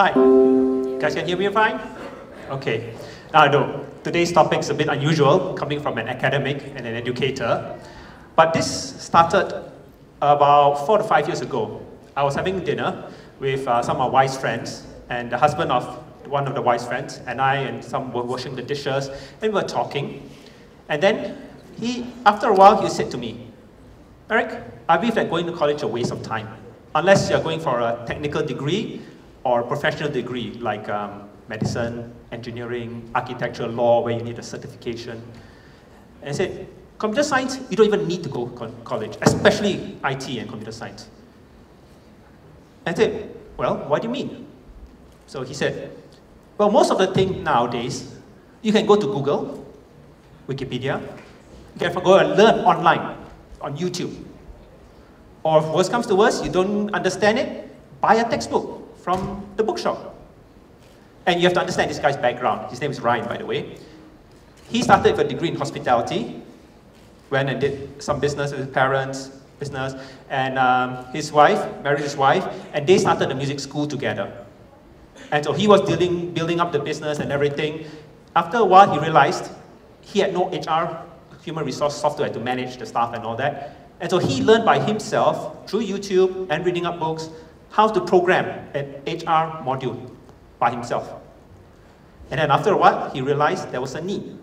Hi. You guys can hear me fine? Okay. I know today's topic is a bit unusual, coming from an academic and an educator. But this started about four to five years ago. I was having dinner with uh, some of my wife's friends, and the husband of one of the wife's friends, and I and some were washing the dishes, and we were talking. And then he, after a while, he said to me, Eric, I believe that going to college is a waste of time. Unless you're going for a technical degree or professional degree like um, medicine, engineering, architecture, law, where you need a certification. And I said, computer science, you don't even need to go to college, especially IT and computer science. And I said, well, what do you mean? So he said, well, most of the things nowadays, you can go to Google, Wikipedia, you can go and learn online, on YouTube. Or if worst comes to worst, you don't understand it, buy a textbook from the bookshop. And you have to understand this guy's background. His name is Ryan, by the way. He started with a degree in hospitality, went and did some business with his parents, business, and um, his wife, married his wife, and they started a music school together. And so he was dealing, building up the business and everything. After a while, he realized he had no HR, human resource software to manage the staff and all that. And so he learned by himself, through YouTube and reading up books, how to program an HR module by himself. And then after a while, he realized there was a need.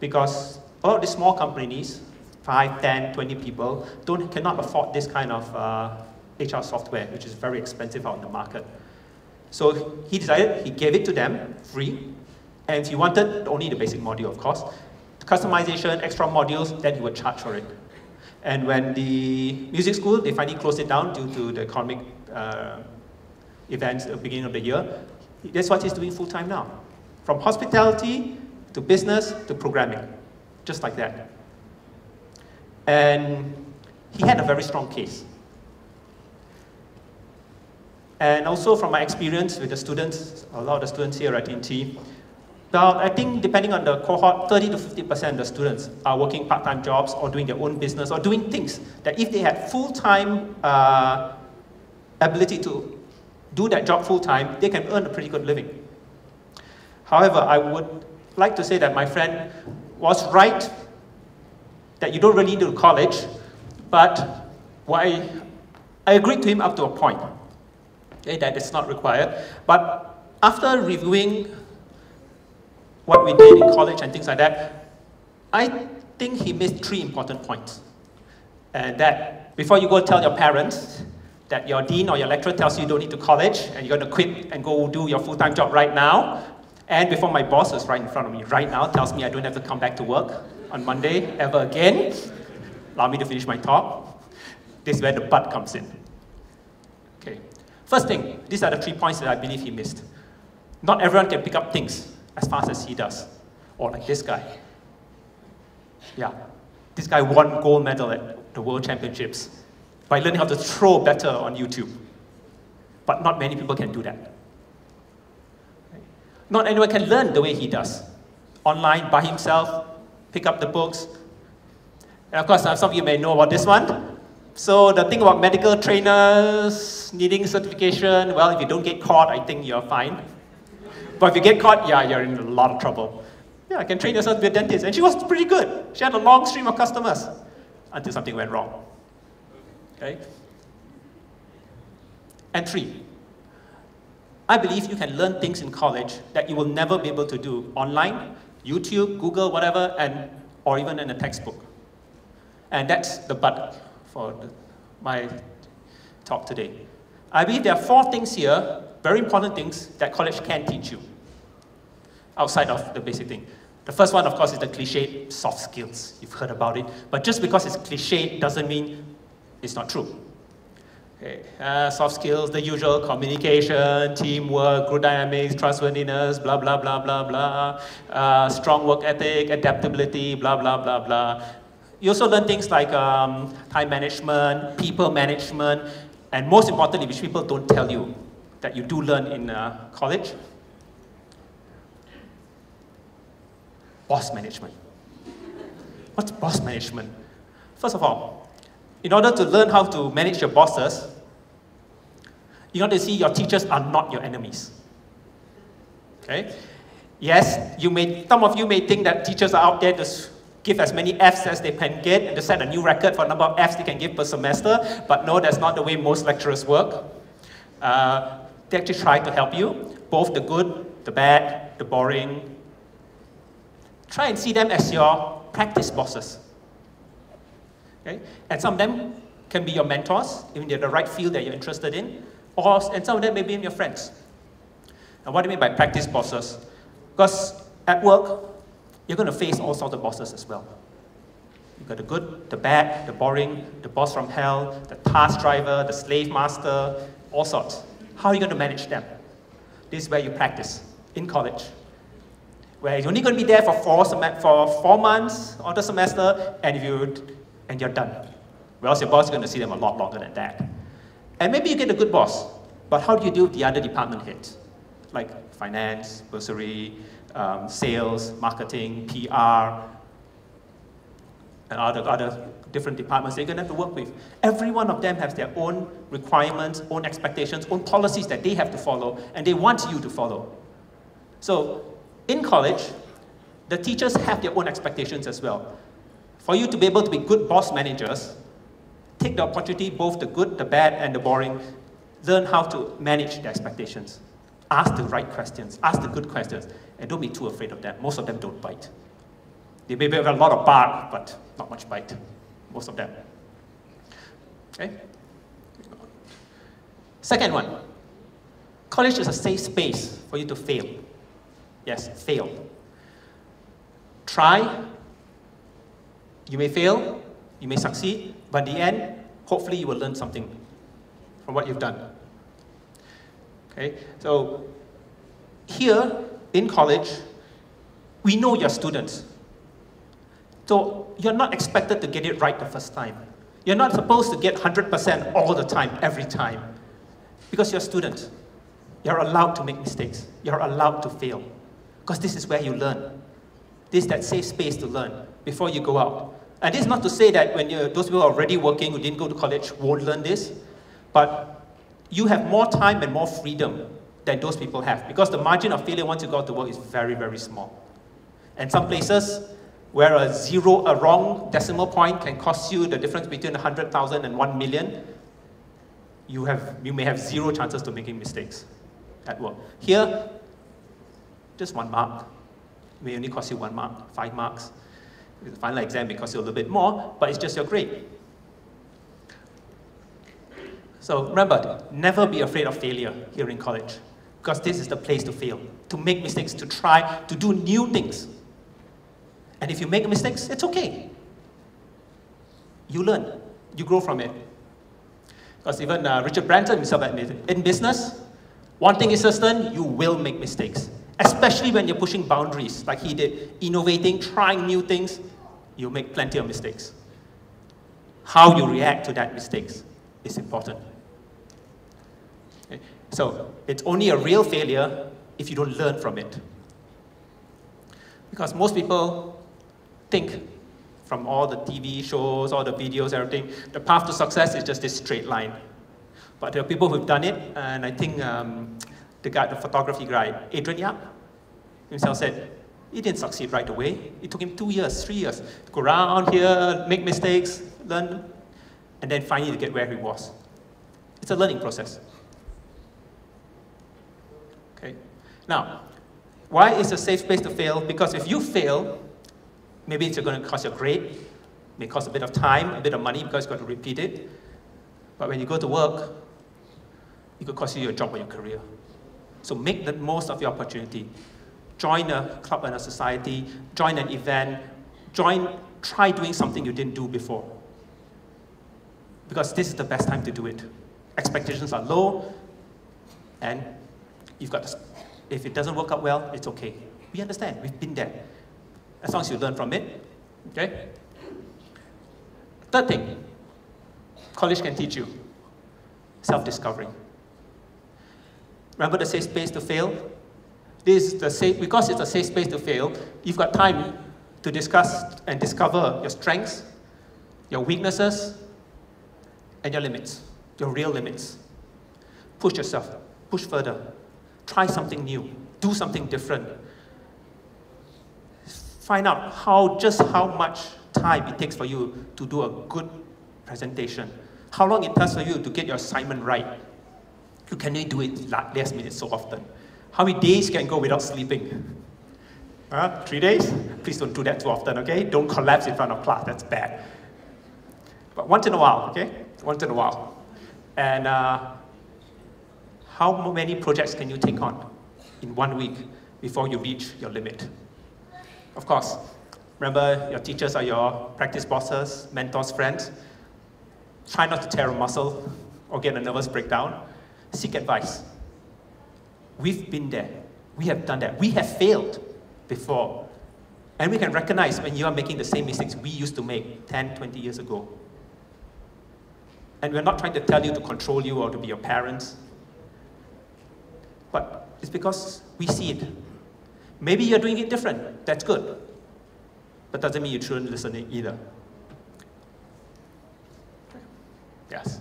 Because all these small companies, 5, 10, 20 people, don't, cannot afford this kind of uh, HR software, which is very expensive out in the market. So he decided, he gave it to them, free, and if he wanted only the basic module, of course, customization, extra modules, then he would charge for it. And when the music school, they finally closed it down due to the economic uh, events at the beginning of the year, that's what he's doing full time now. From hospitality to business to programming, just like that. And he had a very strong case. And also from my experience with the students, a lot of the students here at INTI, about, I think depending on the cohort, 30 to 50% of the students are working part-time jobs or doing their own business or doing things that if they had full-time uh, ability to do that job full-time, they can earn a pretty good living. However, I would like to say that my friend was right that you don't really need to college, but why I agreed to him up to a point, okay, that it's not required. But after reviewing what we did in college and things like that, I think he missed three important points. And that before you go tell your parents that your dean or your lecturer tells you you don't need to college and you're going to quit and go do your full-time job right now, and before my boss is right in front of me right now tells me I don't have to come back to work on Monday ever again, allow me to finish my talk. This is where the but comes in. Okay. First thing, these are the three points that I believe he missed. Not everyone can pick up things as fast as he does. Or like this guy. Yeah. This guy won gold medal at the World Championships by learning how to throw better on YouTube. But not many people can do that. Not anyone can learn the way he does. Online, by himself, pick up the books. And of course, uh, some of you may know about this one. So the thing about medical trainers needing certification, well, if you don't get caught, I think you're fine. But if you get caught, yeah, you're in a lot of trouble. Yeah, I can train yourself to be a dentist. And she was pretty good. She had a long stream of customers until something went wrong. Okay? And three, I believe you can learn things in college that you will never be able to do online, YouTube, Google, whatever, and, or even in a textbook. And that's the but for the, my talk today. I believe there are four things here very important things that college can teach you outside of the basic thing. The first one, of course, is the cliche soft skills. You've heard about it. But just because it's cliche doesn't mean it's not true. Okay. Uh, soft skills, the usual communication, teamwork, group dynamics, trustworthiness, blah, blah, blah, blah, blah. Uh, strong work ethic, adaptability, blah, blah, blah, blah. You also learn things like um, time management, people management, and most importantly, which people don't tell you, that you do learn in uh, college? Boss management. What's boss management? First of all, in order to learn how to manage your bosses, you got to see your teachers are not your enemies. Okay? Yes, you may, some of you may think that teachers are out there to give as many Fs as they can get and to set a new record for number of Fs they can give per semester, but no, that's not the way most lecturers work. Uh, they actually try to help you, both the good, the bad, the boring. Try and see them as your practice bosses. Okay? And some of them can be your mentors, if they're the right field that you're interested in, or, and some of them may be your friends. And what do you mean by practice bosses? Because at work, you're going to face all sorts of bosses as well. You've got the good, the bad, the boring, the boss from hell, the task driver, the slave master, all sorts. How are you going to manage them? This is where you practice in college. Where you're only going to be there for four, for four months or the semester, and, if you, and you're done. Whereas your boss is going to see them a lot longer than that. And maybe you get a good boss, but how do you deal with the other department heads? Like finance, bursary, um, sales, marketing, PR, and other, other different departments they're going to have to work with. Every one of them has their own requirements, own expectations, own policies that they have to follow, and they want you to follow. So in college, the teachers have their own expectations as well. For you to be able to be good boss managers, take the opportunity, both the good, the bad, and the boring, learn how to manage the expectations. Ask the right questions, ask the good questions, and don't be too afraid of them. Most of them don't bite. They may have a lot of bark, but not much bite, most of them. Okay? Second one, college is a safe space for you to fail. Yes, fail. Try, you may fail, you may succeed, but in the end, hopefully you will learn something from what you've done. Okay, so here in college, we know your students. So you're not expected to get it right the first time. You're not supposed to get 100% all the time, every time. Because you're a student. You're allowed to make mistakes. You're allowed to fail. Because this is where you learn. This is that safe space to learn before you go out. And this is not to say that when those people are already working who didn't go to college won't learn this, but you have more time and more freedom than those people have because the margin of failure once you go to work is very, very small. And some places where a zero, a wrong decimal point can cost you the difference between 100,000 and 1 million, you, have, you may have zero chances to making mistakes at work. Here, just one mark. May only cost you one mark, five marks. The final exam may cost you a little bit more, but it's just your grade. So remember, never be afraid of failure here in college, because this is the place to fail, to make mistakes, to try, to do new things. And if you make mistakes, it's okay. You learn, you grow from it. Because even uh, Richard Branson himself admitted, in business, one thing is certain, you will make mistakes especially when you're pushing boundaries like he did, innovating, trying new things, you'll make plenty of mistakes. How you react to that mistakes is important. Okay? So it's only a real failure if you don't learn from it. Because most people think from all the TV shows, all the videos, everything, the path to success is just this straight line. But there are people who've done it, and I think um, the guy, the photography guy, Adrian Yap, himself said, he didn't succeed right away. It took him two years, three years to go around here, make mistakes, learn, and then finally to get where he was. It's a learning process. Okay. Now, why is a safe space to fail? Because if you fail, maybe it's going to cost your grade, may cost a bit of time, a bit of money because you've got to repeat it. But when you go to work, it could cost you your job or your career. So make the most of your opportunity. Join a club and a society, join an event, join, try doing something you didn't do before. Because this is the best time to do it. Expectations are low, and you've got to, if it doesn't work out well, it's okay. We understand, we've been there. As long as you learn from it, okay? Third thing, college can teach you self-discovery. Remember the safe space to fail? This is the safe, because it's a safe space to fail, you've got time to discuss and discover your strengths, your weaknesses, and your limits, your real limits. Push yourself, push further, try something new, Do something different. Find out how, just how much time it takes for you to do a good presentation. How long it takes for you to get your assignment right. You can only do it last minute so often. How many days can go without sleeping? Uh, three days? Please don't do that too often, okay? Don't collapse in front of class, that's bad. But once in a while, okay? Once in a while. And uh, how many projects can you take on in one week before you reach your limit? Of course, remember your teachers are your practice bosses, mentors, friends. Try not to tear a muscle or get a nervous breakdown. Seek advice. We've been there. We have done that. We have failed before. And we can recognize when you are making the same mistakes we used to make 10, 20 years ago. And we're not trying to tell you to control you or to be your parents. But it's because we see it. Maybe you're doing it different. That's good. But doesn't mean you shouldn't listen either. Yes.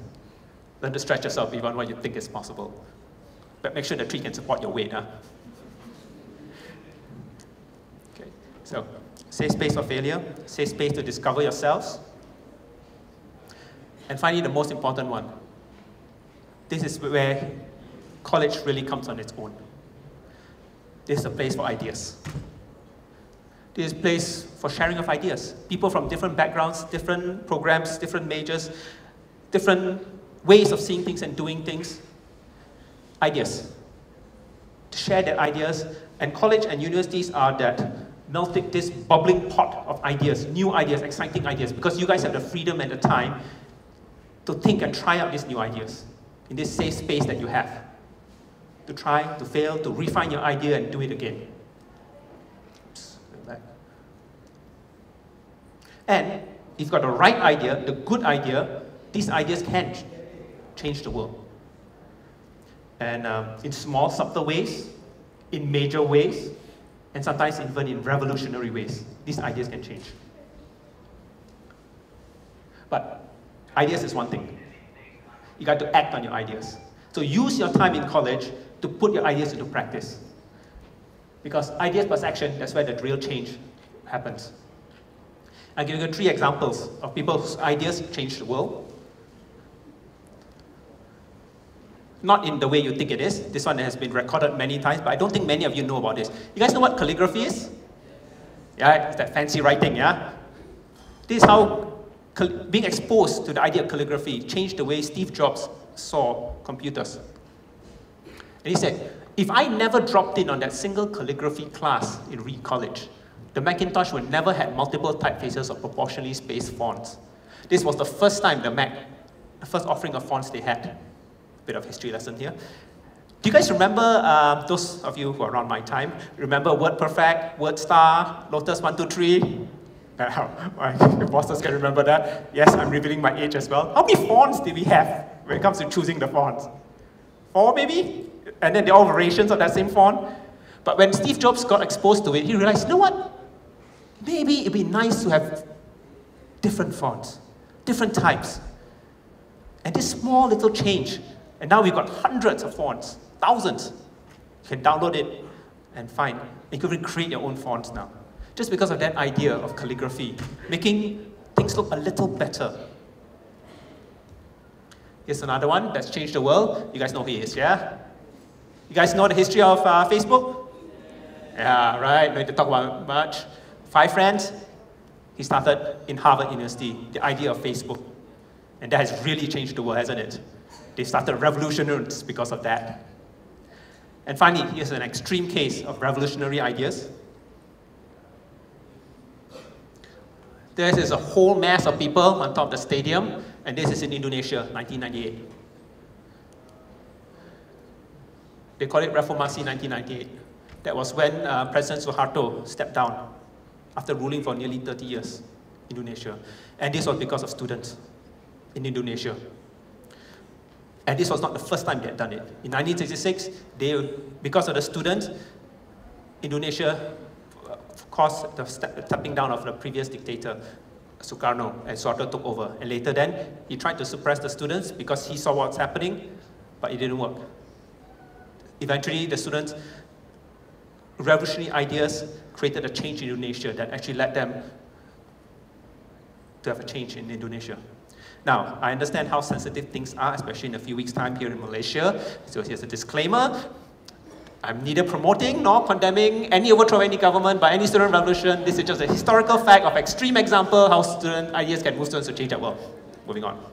Learn to stretch yourself beyond what you think is possible. But make sure the tree can support your weight. Huh? Okay. So, safe space for failure, safe space to discover yourselves. And finally, the most important one. This is where college really comes on its own. This is a place for ideas. This is a place for sharing of ideas. People from different backgrounds, different programs, different majors, different ways of seeing things and doing things. Ideas. To share their ideas. And college and universities are that melting, this bubbling pot of ideas, new ideas, exciting ideas, because you guys have the freedom and the time to think and try out these new ideas in this safe space that you have. To try, to fail, to refine your idea and do it again. Oops, and if you've got the right idea, the good idea, these ideas can change the world. And um, in small, subtle ways, in major ways, and sometimes even in revolutionary ways, these ideas can change. But ideas is one thing. You got to act on your ideas. So use your time in college to put your ideas into practice. Because ideas plus action, that's where the real change happens. I'll give you three examples of people whose ideas changed the world. Not in the way you think it is. This one has been recorded many times, but I don't think many of you know about this. You guys know what calligraphy is? Yeah, it's that fancy writing, yeah? This is how being exposed to the idea of calligraphy changed the way Steve Jobs saw computers. And he said, if I never dropped in on that single calligraphy class in Reed College, the Macintosh would never have multiple typefaces of proportionally spaced fonts. This was the first time the Mac, the first offering of fonts they had. Bit of history lesson here. Do you guys remember, uh, those of you who are around my time, remember WordPerfect, WordStar, Lotus 123? my bosses can remember that. Yes, I'm revealing my age as well. How many fonts did we have when it comes to choosing the fonts? Four maybe? And then they're all variations of that same font. But when Steve Jobs got exposed to it, he realized, you know what? Maybe it'd be nice to have different fonts, different types. And this small little change, and now we've got hundreds of fonts, thousands. You can download it and find. You can even create your own fonts now just because of that idea of calligraphy, making things look a little better. Here's another one that's changed the world. You guys know who he is, yeah? You guys know the history of uh, Facebook? Yeah, right, no need to talk about much. Five friends, he started in Harvard University, the idea of Facebook. And that has really changed the world, hasn't it? They started revolutionaries because of that. And finally, here's an extreme case of revolutionary ideas. This is a whole mass of people on top of the stadium, and this is in Indonesia, 1998. They call it Reformasi 1998. That was when uh, President Suharto stepped down after ruling for nearly 30 years in Indonesia. And this was because of students in Indonesia. And this was not the first time they had done it. In 1966, they, because of the students, Indonesia uh, caused the stepping down of the previous dictator, Sukarno, and Suharto took over. And later then, he tried to suppress the students because he saw what's happening, but it didn't work. Eventually, the students revolutionary ideas created a change in Indonesia that actually led them to have a change in Indonesia. Now, I understand how sensitive things are, especially in a few weeks' time here in Malaysia. So here's a disclaimer. I'm neither promoting nor condemning any overthrow of any government by any student revolution. This is just a historical fact of extreme example how student ideas can move students to change the world. Moving on.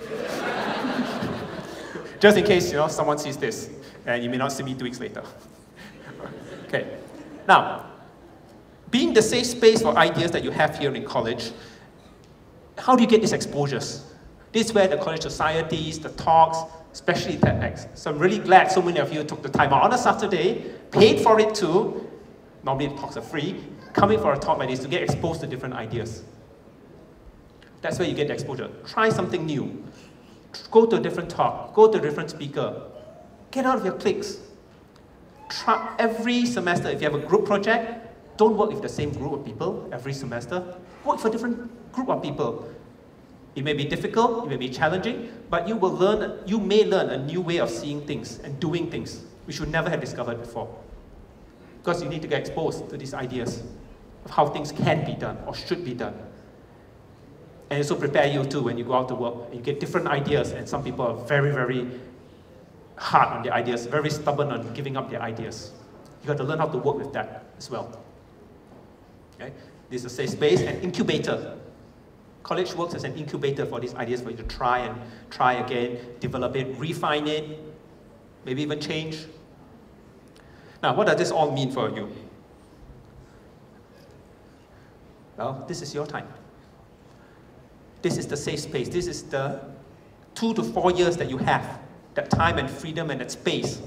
just in case you know someone sees this, and you may not see me two weeks later. okay. Now, being the safe space for ideas that you have here in college, how do you get these exposures? This is where the college societies, the talks, especially TEDx. So I'm really glad so many of you took the time on a Saturday, paid for it too. Normally the talks are free. Coming for a talk like this to get exposed to different ideas. That's where you get the exposure. Try something new. Go to a different talk. Go to a different speaker. Get out of your cliques. Try every semester, if you have a group project, don't work with the same group of people every semester. Work for different group of people. It may be difficult, it may be challenging, but you will learn, you may learn a new way of seeing things and doing things which you never have discovered before. Because you need to get exposed to these ideas of how things can be done or should be done. And also prepare you too when you go out to work and you get different ideas and some people are very, very hard on their ideas, very stubborn on giving up their ideas. You got to learn how to work with that as well. Okay? This is a safe space and incubator. College works as an incubator for these ideas for you to try and try again, develop it, refine it, maybe even change. Now, what does this all mean for you? Well, this is your time. This is the safe space. This is the two to four years that you have, that time and freedom and that space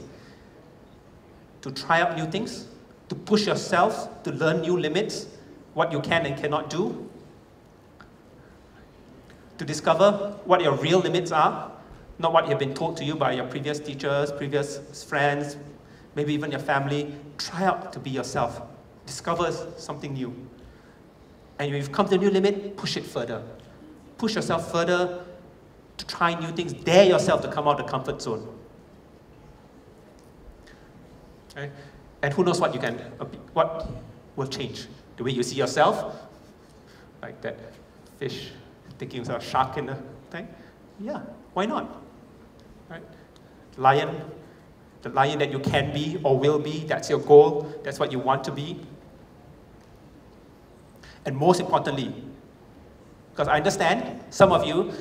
to try out new things, to push yourself, to learn new limits, what you can and cannot do, to discover what your real limits are, not what you have been told to you by your previous teachers, previous friends, maybe even your family. Try out to be yourself. Discover something new. And if you've come to a new limit, push it further. Push yourself further to try new things. Dare yourself to come out of the comfort zone. Okay? And who knows what you can, what will change. The way you see yourself, like that fish thinking of a shark in the thing? Yeah, why not? Right? Lion, the lion that you can be or will be, that's your goal, that's what you want to be. And most importantly, because I understand some of you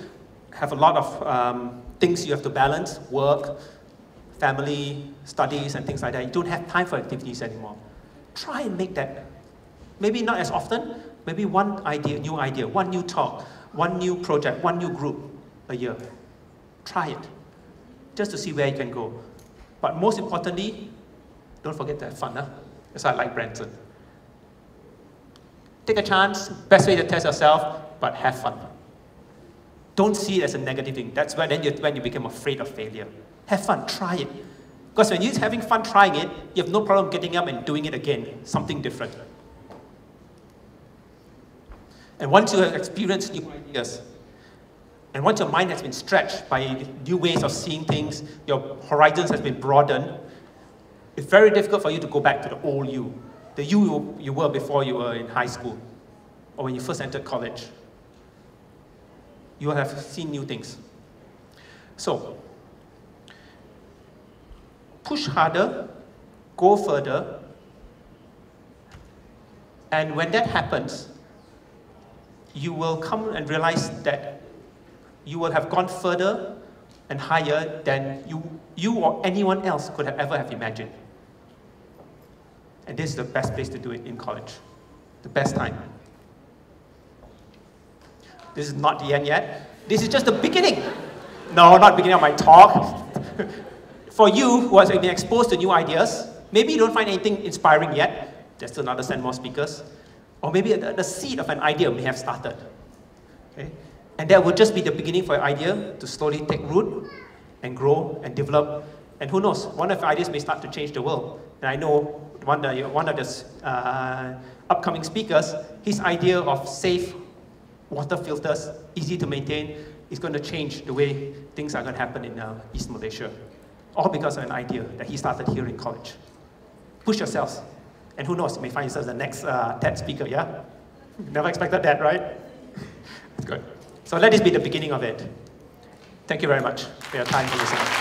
have a lot of um, things you have to balance work, family, studies, and things like that. You don't have time for activities anymore. Try and make that, maybe not as often, maybe one idea, new idea, one new talk, one new project, one new group a year. Try it, just to see where you can go. But most importantly, don't forget to have fun. Huh? That's why I like Branson. Take a chance, best way to test yourself, but have fun. Don't see it as a negative thing. That's when, then you, when you become afraid of failure. Have fun, try it. Because when you're having fun trying it, you have no problem getting up and doing it again, something different. And once you have experienced new ideas, and once your mind has been stretched by new ways of seeing things, your horizons has been broadened, it's very difficult for you to go back to the old you, the you you were before you were in high school, or when you first entered college. You have seen new things. So, push harder, go further, and when that happens, you will come and realize that you will have gone further and higher than you, you or anyone else could have ever have imagined. And this is the best place to do it in college. The best time. This is not the end yet. This is just the beginning. No, not beginning of my talk. For you who have been exposed to new ideas, maybe you don't find anything inspiring yet. There's still another 10 more speakers. Or maybe the, the seed of an idea may have started. Okay? And that will just be the beginning for your idea to slowly take root and grow and develop. And who knows, one of your ideas may start to change the world. And I know one of the, one of the uh, upcoming speakers, his idea of safe water filters, easy to maintain, is going to change the way things are going to happen in uh, East Malaysia. All because of an idea that he started here in college. Push yourselves. And who knows, you may find yourself the next uh, TED speaker, yeah? Never expected that, right? Good. So let this be the beginning of it. Thank you very much for your time for listening.